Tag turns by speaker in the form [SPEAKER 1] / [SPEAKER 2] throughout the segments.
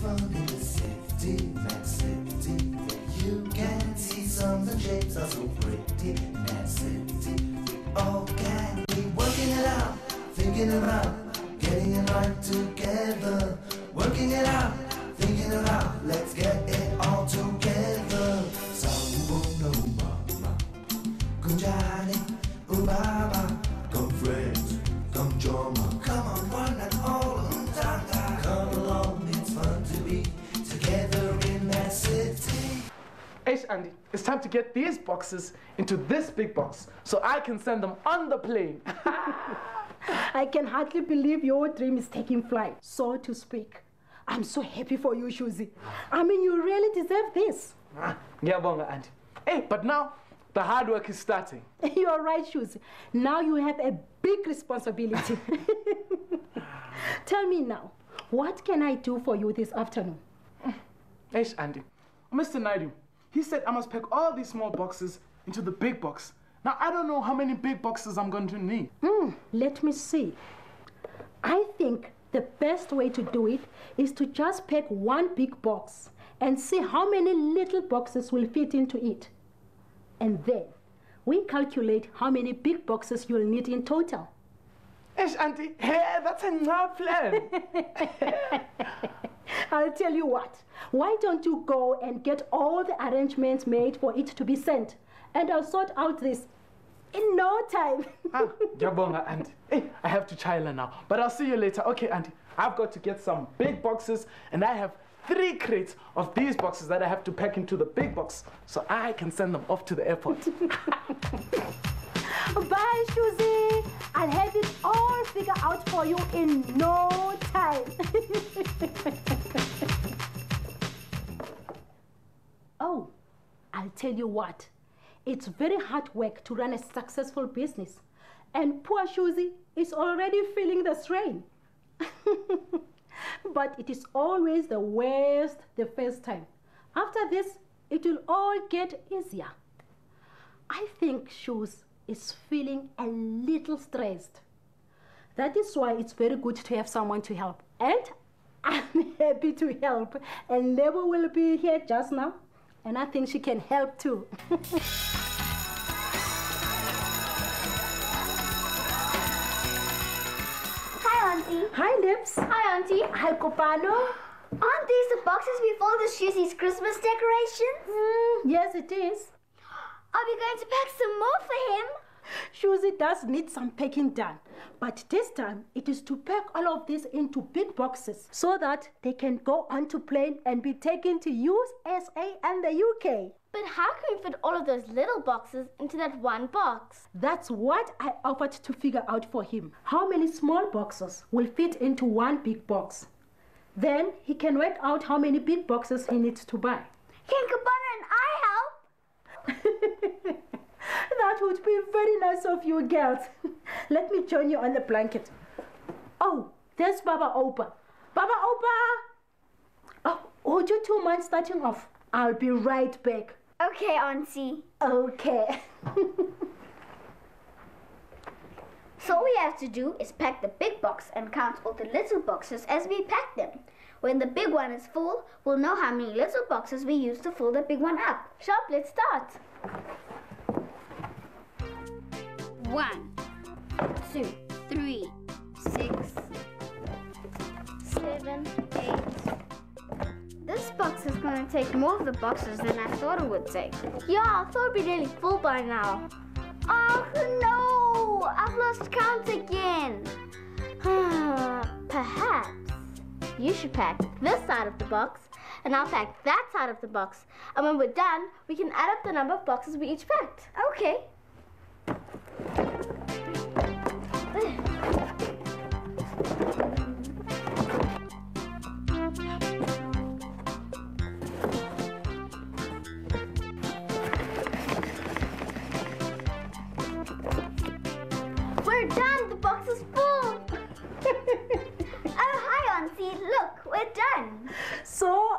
[SPEAKER 1] In the city, Mad City. You can see some the shapes are so pretty. Mad City. We all can working it out, thinking about getting it right together. Working it out, thinking about let's get it all together. Sawubona umama, kunjani ubaba,
[SPEAKER 2] Andy, it's time to get these boxes into this big box so I can send them on the plane.
[SPEAKER 3] I can hardly believe your dream is taking flight, so to speak. I'm so happy for you, Shuzi. I mean, you really deserve this.
[SPEAKER 2] Ah, Ngiyabonga, Andy. Hey, but now the hard work is starting.
[SPEAKER 3] You're right, Shuzi. Now you have a big responsibility. Tell me now, what can I do for you this afternoon?
[SPEAKER 2] Hey, Andy, Mr. Naidu, he said I must pack all these small boxes into the big box. Now, I don't know how many big boxes I'm going to need.
[SPEAKER 3] Hmm, let me see. I think the best way to do it is to just pack one big box and see how many little boxes will fit into it. And then we calculate how many big boxes you'll need in total.
[SPEAKER 2] Hey, Auntie, hey, that's a plan.
[SPEAKER 3] I'll tell you what, why don't you go and get all the arrangements made for it to be sent? And I'll sort out this in no time.
[SPEAKER 2] ah, Ngiyabonga, Auntie. Hey, I have to China now, but I'll see you later. Okay, Auntie, I've got to get some big boxes, and I have three crates of these boxes that I have to pack into the big box so I can send them off to the airport.
[SPEAKER 3] Bye, Shuzi. I'll have it all figured out for you in no time. oh, I'll tell you what. It's very hard work to run a successful business. And poor Shuzi is already feeling the strain. but it is always the worst the first time. After this, it will all get easier. I think Shoes is feeling a little stressed. That is why it's very good to have someone to help. And I'm happy to help. And Lebo will be here just now. And I think she can help too.
[SPEAKER 4] Hi, Auntie.
[SPEAKER 3] Hi, Lebs.
[SPEAKER 4] Hi, Auntie.
[SPEAKER 3] Hi, Kopano.
[SPEAKER 4] Aren't these the boxes we fold as Shuzi's Christmas decorations?
[SPEAKER 3] Mm, yes, it is.
[SPEAKER 4] Are we going to pack some more for him?
[SPEAKER 3] Shuzi does need some packing done, but this time it is to pack all of this into big boxes so that they can go onto plane and be taken to USA and the UK.
[SPEAKER 4] But how can we fit all of those little boxes into that one box?
[SPEAKER 3] That's what I offered to figure out for him. How many small boxes will fit into one big box? Then he can work out how many big boxes he needs to buy.
[SPEAKER 4] Can Kopano and I help?
[SPEAKER 3] That would be very nice of you girls. Let me join you on the blanket. Oh, there's Baba Opa. Baba Opa! Oh, would you two mind starting off? I'll be right back.
[SPEAKER 4] Okay, Auntie.
[SPEAKER 3] Okay.
[SPEAKER 4] So all we have to do is pack the big box and count all the little boxes as we pack them. When the big one is full, we'll know how many little boxes we used to fill the big one up. Sharp, let's start.
[SPEAKER 5] One, two, three, six,
[SPEAKER 4] Seven, eight. This box is going to take more of the boxes than I thought it would take. Yeah, I thought it'd be nearly full by now. Oh no! I've lost count again. Perhaps you should pack this side of the box and I'll pack that side of the box. And when we're done, we can add up the number of boxes we each packed. Okay.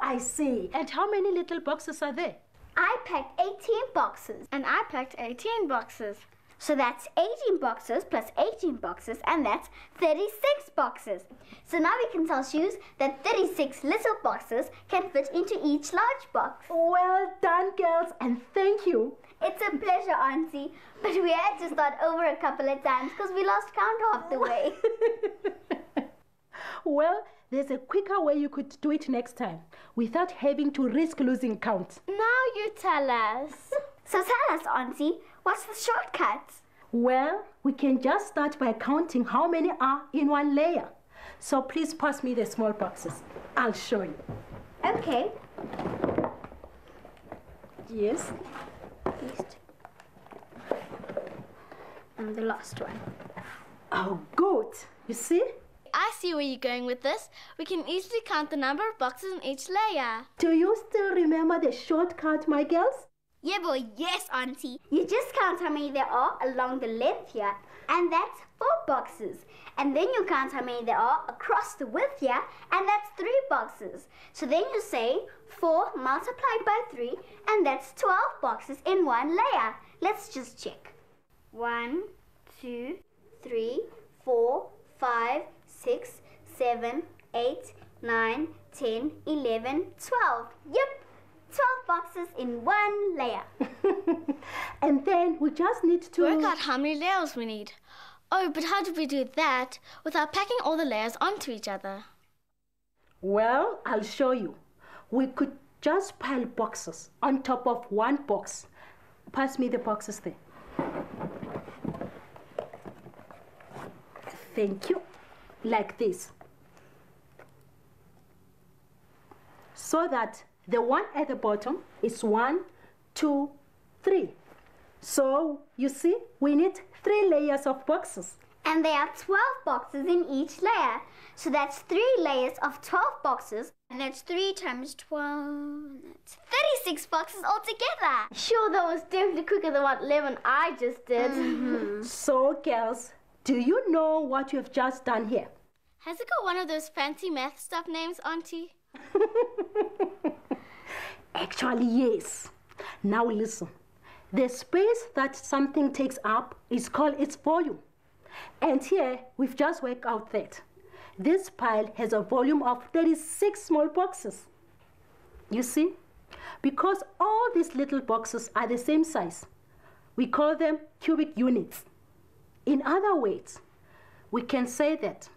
[SPEAKER 3] I see. And how many little boxes are there?
[SPEAKER 4] I packed 18 boxes.
[SPEAKER 5] and I packed 18 boxes.
[SPEAKER 4] So that's 18 boxes plus 18 boxes, and that's 36 boxes. So now we can tell Shoes that 36 little boxes can fit into each large box.
[SPEAKER 3] Well done, girls, and thank you.
[SPEAKER 4] It's a pleasure, Auntie, but we had to start over a couple of times because we lost count half the way.
[SPEAKER 3] Well, there's a quicker way you could do it next time without having to risk losing count.
[SPEAKER 4] now you tell us. So tell us, Auntie, what's the shortcut?
[SPEAKER 3] Well, we can just start by counting how many are in one layer. So please pass me the small boxes. I'll show you.
[SPEAKER 4] Okay.
[SPEAKER 3] Yes.
[SPEAKER 4] East. And the last one.
[SPEAKER 3] Oh, good. You see?
[SPEAKER 6] I see where you're going with this. We can easily count the number of boxes in each layer.
[SPEAKER 3] Do you still remember the shortcut, my girls?
[SPEAKER 4] Yeah, boy, yes, Auntie. You just count how many there are along the length here, and that's four boxes. And then you count how many there are across the width here, and that's three boxes. So then you say four multiplied by three, and that's 12 boxes in one layer. Let's just check. One, two, three, four, five, six, seven, eight, nine, ten, eleven, twelve. Yep, 12 boxes in one layer.
[SPEAKER 3] and then we just need to
[SPEAKER 6] Work out how many layers we need. Oh, but how do we do that without packing all the layers onto each other?
[SPEAKER 3] Well, I'll show you. We could just pile boxes on top of one box. Pass me the boxes there. Thank you. Like this. So that the one at the bottom is one, two, three. So you see, we need three layers of boxes.
[SPEAKER 4] And there are 12 boxes in each layer. So that's three layers of 12 boxes. And that's 3 times 12. That's 36 boxes altogether.
[SPEAKER 6] Sure, that was definitely quicker than what Lemon I just did. Mm-hmm.
[SPEAKER 3] So, girls, do you know what you have just done here?
[SPEAKER 6] Has it got one of those fancy math stuff names, Auntie?
[SPEAKER 3] Actually, yes. Now listen. The space that something takes up is called its volume. And here we've just worked out that this pile has a volume of 36 small boxes. You see? Because all these little boxes are the same size, we call them cubic units. In other words, we can say that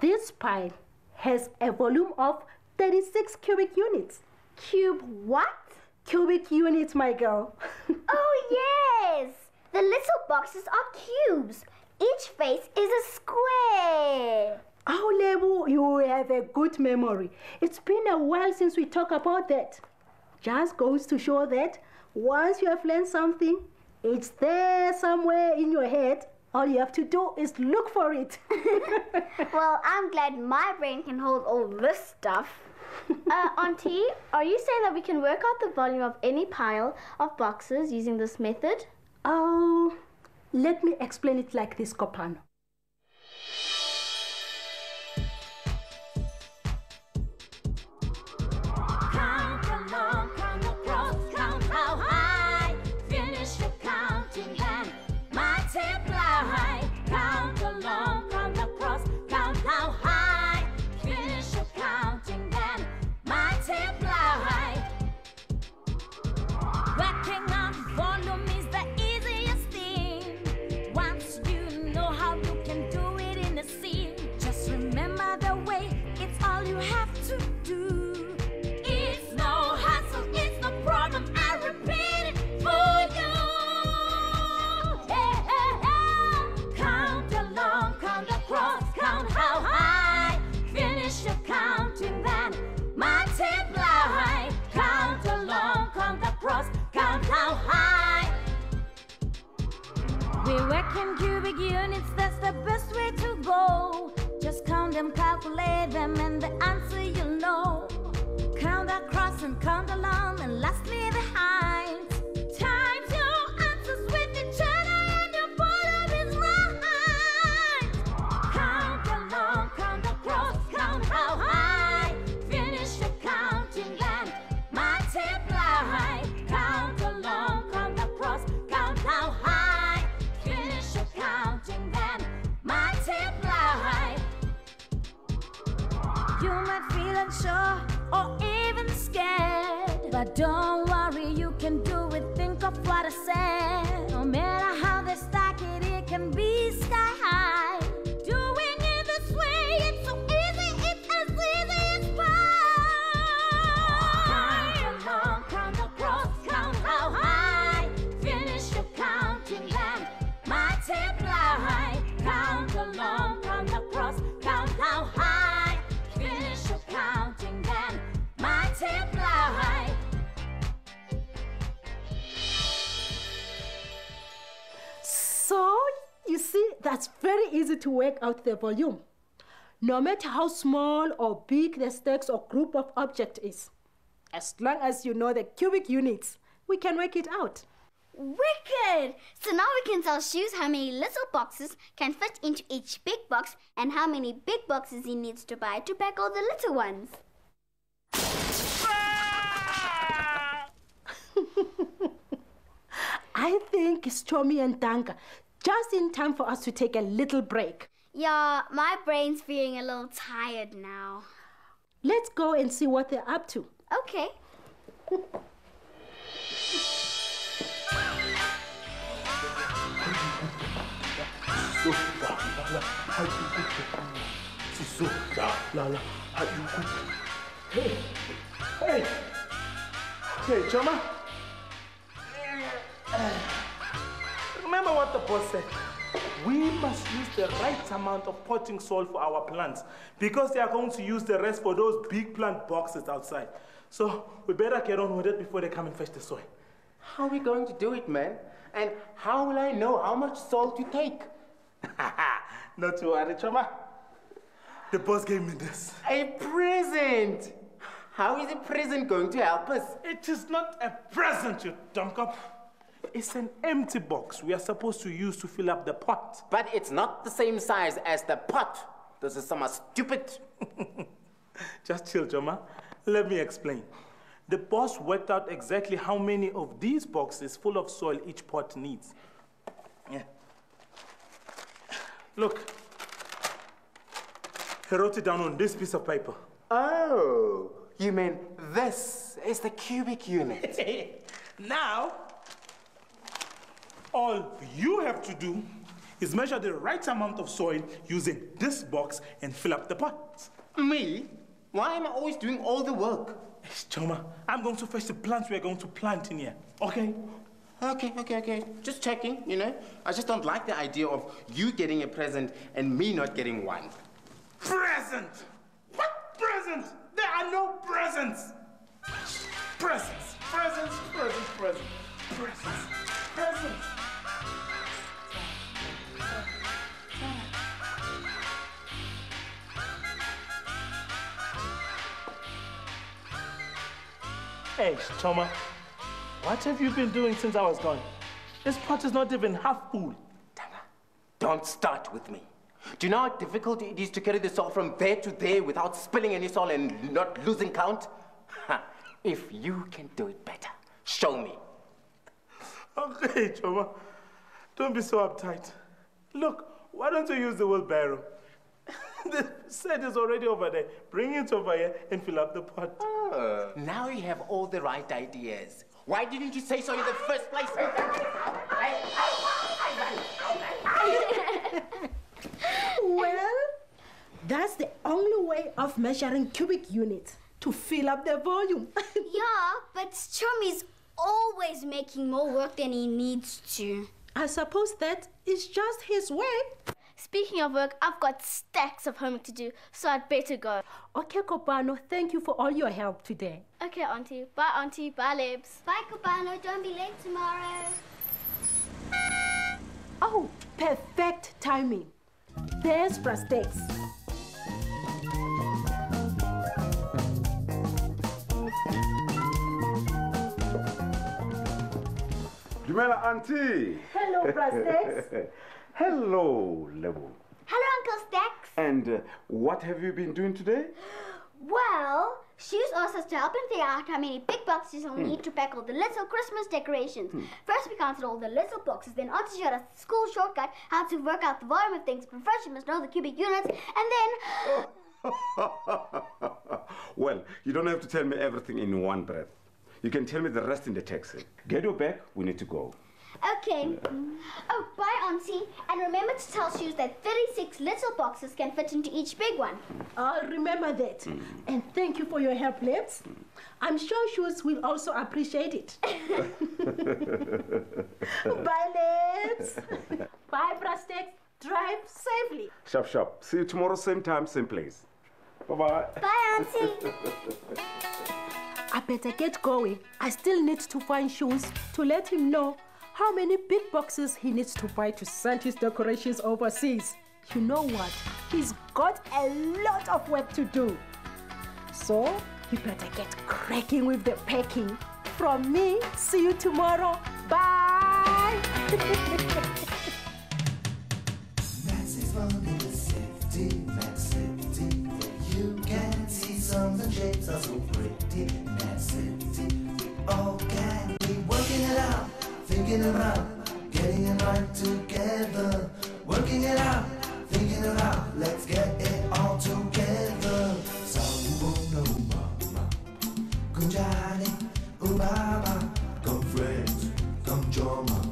[SPEAKER 3] this pile has a volume of 36 cubic units.
[SPEAKER 4] Cube what?
[SPEAKER 3] Cubic units, my girl.
[SPEAKER 4] Oh, yes! The little boxes are cubes. Each face is a square.
[SPEAKER 3] oh, Lebo, you have a good memory. It's been a while since we talked about that. Just goes to show that once you have learned something, it's there somewhere in your head. All you have to do is look for it.
[SPEAKER 4] Well, I'm glad my brain can hold all this stuff.
[SPEAKER 6] Uh, Auntie, are you saying that we can work out the volume of any pile of boxes using this method?
[SPEAKER 3] oh, let me explain it like this,
[SPEAKER 7] Kopano. Them, and the answer you'll know. Count across and count along, you might feel unsure or even scared. But don't worry, you can do it. Think of what I said. No matter how they stack it, it can be sky high.
[SPEAKER 3] That's very easy to work out the volume. No matter how small or big the stacks or group of object is. As long as you know the cubic units, we can work it out.
[SPEAKER 4] Wicked! So now we can tell Shoes how many little boxes can fit into each big box and how many big boxes he needs to buy to pack all the little ones.
[SPEAKER 3] I think it's Tommy and Danka just in time for us to take a little break.
[SPEAKER 4] Yeah, my brain's feeling a little tired now.
[SPEAKER 3] Let's go and see what they're up to.
[SPEAKER 4] Okay.
[SPEAKER 2] Hey, hey, hey, Choma. Remember what the boss said. We must use the right amount of potting soil for our plants because they are going to use the rest for those big plant boxes outside. So we better get on with it before they come and fetch the soil.
[SPEAKER 8] How are we going to do it, man? And how will I know how much salt to take?
[SPEAKER 2] Not to worry, Choma. The boss gave me this.
[SPEAKER 8] A present! How is a present going to help us?
[SPEAKER 2] It is not a present, you dumbcop. It's an empty box we are supposed to use to fill up the pot.
[SPEAKER 8] But it's not the same size as the pot. This is some stupid.
[SPEAKER 2] Just chill, Choma. Let me explain. The boss worked out exactly how many of these boxes full of soil each pot needs. Yeah. Look. He wrote it down on this piece of paper.
[SPEAKER 8] Oh, you mean this is the cubic unit?
[SPEAKER 2] now, all you have to do is measure the right amount of soil using this box and fill up the pot.
[SPEAKER 8] Me? Why am I always doing all the work?
[SPEAKER 2] Choma, I'm going to fetch the plants we are going to plant in here. Okay?
[SPEAKER 8] Okay, okay, okay. Just checking, you know. I just don't like the idea of you getting a present and me not getting one.
[SPEAKER 2] Present! What present? There are no presents! Presents, presents, presents, presents, presents, presents. Hey, Choma, what have you been doing since I was gone? This pot is not even half full.
[SPEAKER 8] Don't start with me. Do you know how difficult it is to carry the salt from there to there without spilling any salt and not losing count? If you can do it better, show me.
[SPEAKER 2] Okay, Choma, don't be so uptight. Look, why don't you use the wheelbarrow? the set is already over there. Bring it over here and fill up the pot.
[SPEAKER 8] Now you have all the right ideas. Why didn't you say so in the first place?
[SPEAKER 3] Well, that's the only way of measuring cubic units to fill up the volume.
[SPEAKER 4] Yeah, but Chommy's always making more work than he needs to.
[SPEAKER 3] I suppose that is just his way.
[SPEAKER 4] Speaking of work, I've got stacks of homework to do, so I'd better go.
[SPEAKER 3] Okay, Kopano, thank you for all your help today.
[SPEAKER 4] Okay, Auntie. Bye, Auntie. Bye, Lebs. Bye, Kopano. Don't be late tomorrow.
[SPEAKER 3] Oh, perfect timing. There's Prastex.
[SPEAKER 9] Dumela auntie.
[SPEAKER 3] Hello, Prastex.
[SPEAKER 9] Hello, Lebo.
[SPEAKER 4] Hello, Uncle Stax.
[SPEAKER 9] And uh, what have you been doing today?
[SPEAKER 4] Well, Shoes asked us to help him figure out how many big boxes he'll need to pack all the little Christmas decorations. First, we counted all the little boxes, then Auntie showed us the school shortcut, how to work out the volume of things, but first you must know the cubic units, and then...
[SPEAKER 9] well, you don't have to tell me everything in one breath. You can tell me the rest in the taxi. Get your bag, we need to go.
[SPEAKER 4] Okay. Oh, bye, Auntie. And remember to tell Shoes that 36 little boxes can fit into each big one.
[SPEAKER 3] I'll remember that. Hmm. And thank you for your help, Lebs. I'm sure Shoes will also appreciate it. Bye, Lebs. Bye, Brastex. Drive safely.
[SPEAKER 9] Sharp, sharp. See you tomorrow, same time, same place. Bye bye.
[SPEAKER 4] Bye, Auntie.
[SPEAKER 3] I better get going. I still need to find Shoes to let him know how many big boxes he needs to buy to send his decorations overseas. You know what? He's got a lot of work to do. So you better get cracking with the packing. From me, see you tomorrow. Bye.
[SPEAKER 1] thinking about getting it right together, working it out, thinking about let's get it all together. Sawubona mama, kunjani ubaba, come friends, come join